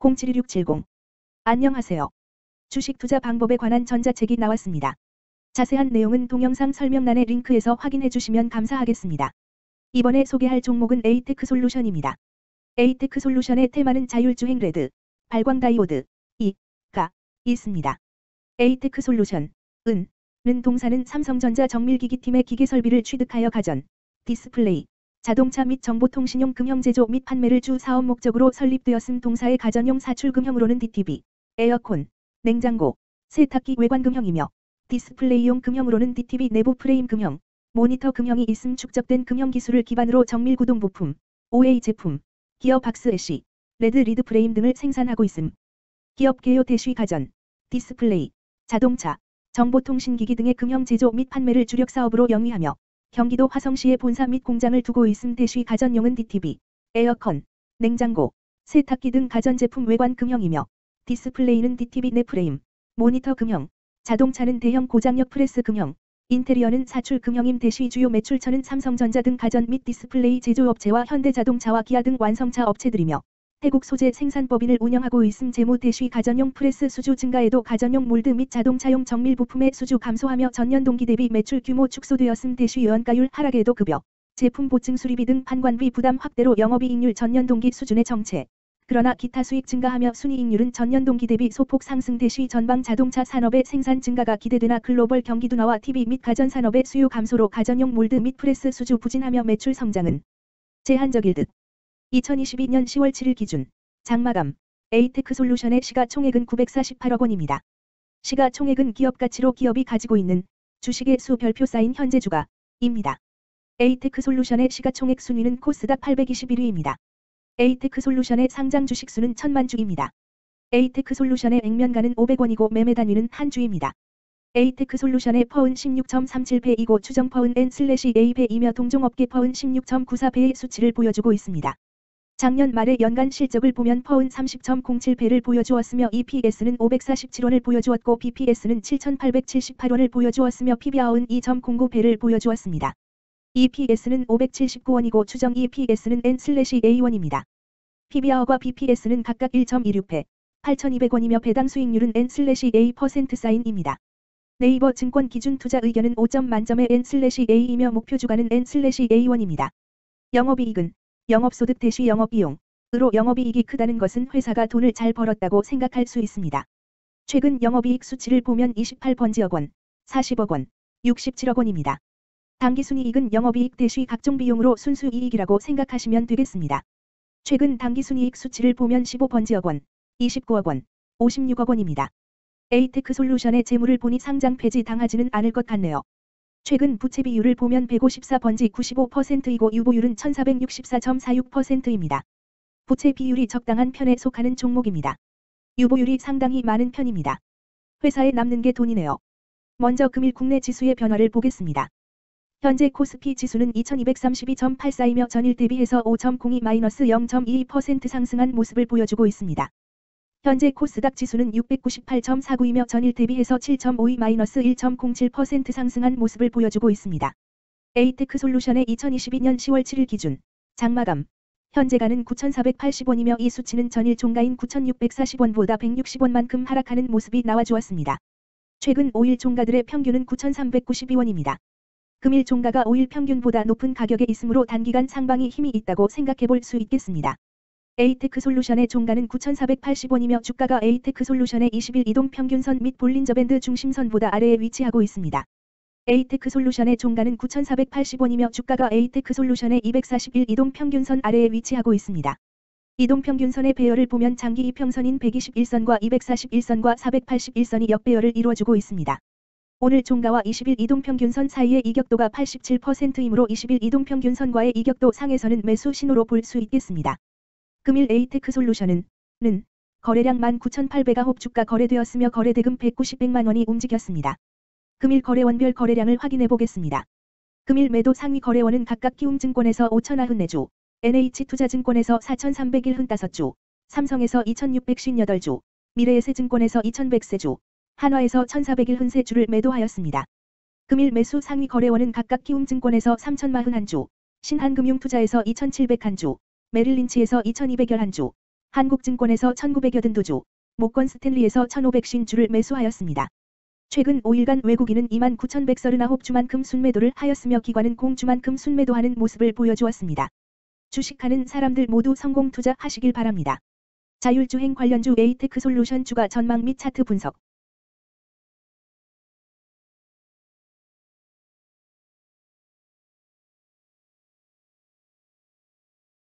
072-670. 안녕하세요. 주식 투자 방법에 관한 전자책이 나왔습니다. 자세한 내용은 동영상 설명란의 링크에서 확인해 주시면 감사하겠습니다. 이번에 소개할 종목은 에이테크 솔루션입니다. 에이테크 솔루션의 테마는 자율주행 LED, 발광 다이오드, 이, 가, 있습니다. 에이테크 솔루션, 은, 는 동사는 삼성전자 정밀기기팀의 기계 설비를 취득하여 가전, 디스플레이, 자동차 및 정보통신용 금형 제조 및 판매를 주 사업 목적으로 설립되었음 동사의 가전용 사출 금형으로는 DTV, 에어컨, 냉장고, 세탁기 외관 금형이며 디스플레이용 금형으로는 DTV 내부 프레임 금형, 모니터 금형이 있음 축적된 금형 기술을 기반으로 정밀 구동 부품, OA 제품, 기어 박스 ASSY, LED 리드 프레임 등을 생산하고 있음. 기업 개요 대쉬 가전, 디스플레이, 자동차, 정보통신기기 등의 금형 제조 및 판매를 주력 사업으로 영위하며 경기도 화성시에 본사 및 공장을 두고 있음 대쉬 가전용은 DTV, 에어컨, 냉장고, 세탁기 등 가전제품 외관 금형이며 디스플레이는 DTV 내 프레임, 모니터 금형, 자동차는 대형 고장력 프레스 금형, 인테리어는 사출 금형임 대쉬 주요 매출처는 삼성전자 등 가전 및 디스플레이 제조업체와 현대자동차와 기아 등 완성차 업체들이며 태국 소재 생산법인을 운영하고 있음 재무 대쉬 가전용 프레스 수주 증가에도 가전용 몰드 및 자동차용 정밀 부품의 수주 감소하며 전년 동기 대비 매출 규모 축소되었음 대쉬 원가율 하락에도 급여, 제품 보증 수리비 등 판관비 부담 확대로 영업이익률 전년 동기 수준의 정체. 그러나 기타 수익 증가하며 순이익률은 전년 동기 대비 소폭 상승 대쉬 전방 자동차 산업의 생산 증가가 기대되나 글로벌 경기 둔화와 TV 및 가전 산업의 수요 감소로 가전용 몰드 및 프레스 수주 부진하며 매출 성장은 제한적일 듯. 2022년 10월 7일 기준 장마감 에이테크 솔루션의 시가총액은 948억 원입니다. 시가총액은 기업 가치로 기업이 가지고 있는 주식의 수 별표 쌓인 현재 주가입니다. 에이테크 솔루션의 시가총액 순위는 코스닥 821위입니다. 에이테크 솔루션의 상장 주식 수는 1000만 주입니다. 에이테크 솔루션의 액면가는 500원이고 매매 단위는 한 주입니다. 에이테크 솔루션의 PER은 16.37배이고 추정 PER은 N/A배이며 동종업계 PER은 16.94배의 수치를 보여주고 있습니다. 작년 말의 연간 실적을 보면 PER은 30.07배를 보여주었으며 EPS는 547원을 보여주었고 BPS는 7,878원을 보여주었으며 PBR은 2.09배를 보여주었습니다. EPS는 579원이고 추정 EPS는 N/A1입니다. PBR과 BPS는 각각 1.26배, 8,200원이며 배당 수익률은 N/A% 사인입니다. 네이버 증권 기준 투자 의견은 5점 만점의 N/A이며 목표 주가는 N/A1입니다. 영업이익은 영업소득 대시 영업비용으로 영업이익이 크다는 것은 회사가 돈을 잘 벌었다고 생각할 수 있습니다. 최근 영업이익 수치를 보면 28번지억 원, 40억 원, 67억 원입니다. 당기순이익은 영업이익 대시 각종 비용으로 순수이익이라고 생각하시면 되겠습니다. 최근 당기순이익 수치를 보면 15번지억 원, 29억 원, 56억 원입니다. 에이테크 솔루션의 재무를 보니 상장 폐지 당하지는 않을 것 같네요. 최근 부채 비율을 보면 154번지 95%이고 유보율은 1464.46%입니다. 부채 비율이 적당한 편에 속하는 종목입니다. 유보율이 상당히 많은 편입니다. 회사에 남는 게 돈이네요. 먼저 금일 국내 지수의 변화를 보겠습니다. 현재 코스피 지수는 2232.84이며 전일 대비해서 5.02-0.22% 상승한 모습을 보여주고 있습니다. 현재 코스닥 지수는 698.49이며 전일 대비해서 7.52-1.07% 상승한 모습을 보여주고 있습니다. 에이테크 솔루션의 2022년 10월 7일 기준 장마감 현재가는 9,480원이며 이 수치는 전일 종가인 9,640원보다 160원만큼 하락하는 모습이 나와주었습니다. 최근 5일 종가들의 평균은 9,392원입니다. 금일 종가가 5일 평균보다 높은 가격에 있으므로 단기간 상방이 힘이 있다고 생각해 볼 수 있겠습니다. 에이테크 솔루션의 종가는 9,480원이며 주가가 에이테크 솔루션의 20일 이동 평균선 및 볼린저 밴드 중심선보다 아래에 위치하고 있습니다. 에이테크 솔루션의 종가는 9,480원이며 주가가 에이테크 솔루션의 241 이동 평균선 아래에 위치하고 있습니다. 이동 평균선의 배열을 보면 장기 이평선인 121선과 241선과 481선이 역배열을 이루어주고 있습니다. 오늘 종가와 20일 이동평균선 사이의 이격도가 87%이므로 20일 이동평균선과의 이격도 상에서는 매수 신호로 볼 수 있겠습니다. 금일 에이테크 솔루션은 는 거래량 19,800가 홉주가 거래되었으며 거래대금 190백만 원이 움직였습니다. 금일 거래원별 거래량을 확인해 보겠습니다. 금일 매도 상위 거래원은 각각 키움증권에서 5,094주, NH투자증권에서 4,301흔5주, 삼성에서 2,658주, 미래에셋증권에서 2,100세주, 한화에서 1,401흔세주를 매도하였습니다. 금일 매수 상위 거래원은 각각 키움증권에서 3,041주, 신한금융투자에서 2,701주, 메릴린치에서 2211주, 한국증권에서 1982주, 모건 스탠리에서 1500신주를 매수하였습니다. 최근 5일간 외국인은 29,139주만큼 순매도를 하였으며 기관은 공주만큼 순매도하는 모습을 보여주었습니다. 주식하는 사람들 모두 성공 투자하시길 바랍니다. 자율주행 관련주 에이테크 솔루션 주가 전망 및 차트 분석